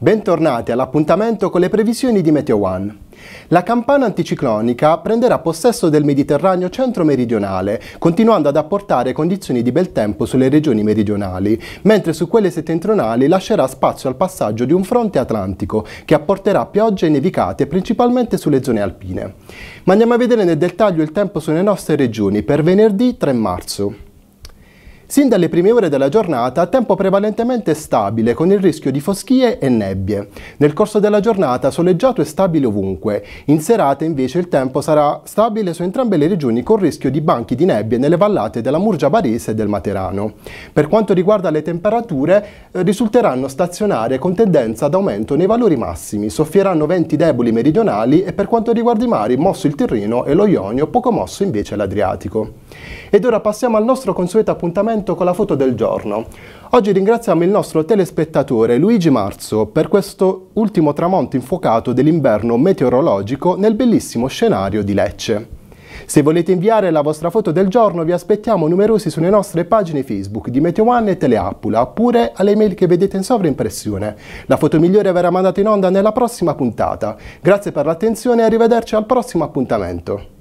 Bentornati all'appuntamento con le previsioni di Meteo One. La campana anticiclonica prenderà possesso del Mediterraneo centro-meridionale, continuando ad apportare condizioni di bel tempo sulle regioni meridionali, mentre su quelle settentrionali lascerà spazio al passaggio di un fronte atlantico che apporterà piogge e nevicate principalmente sulle zone alpine. Ma andiamo a vedere nel dettaglio il tempo sulle nostre regioni per venerdì 3 marzo. Sin dalle prime ore della giornata, tempo prevalentemente stabile, con il rischio di foschie e nebbie. Nel corso della giornata soleggiato e stabile ovunque. In serata invece il tempo sarà stabile su entrambe le regioni con rischio di banchi di nebbie nelle vallate della Murgia Barese e del Materano. Per quanto riguarda le temperature, eh, risulteranno stazionarie con tendenza ad aumento nei valori massimi. Soffieranno venti deboli meridionali e per quanto riguarda i mari, mosso il Tirreno e lo Ionio, poco mosso invece l'Adriatico. Ed ora passiamo al nostro consueto appuntamento appuntamento con la foto del giorno. Oggi ringraziamo il nostro telespettatore Luigi Marzo per questo ultimo tramonto infuocato dell'inverno meteorologico nel bellissimo scenario di Lecce. Se volete inviare la vostra foto del giorno vi aspettiamo numerosi sulle nostre pagine Facebook di Meteo One e Teleappula oppure alle email che vedete in sovraimpressione. La foto migliore verrà mandata in onda nella prossima puntata. Grazie per l'attenzione e arrivederci al prossimo appuntamento.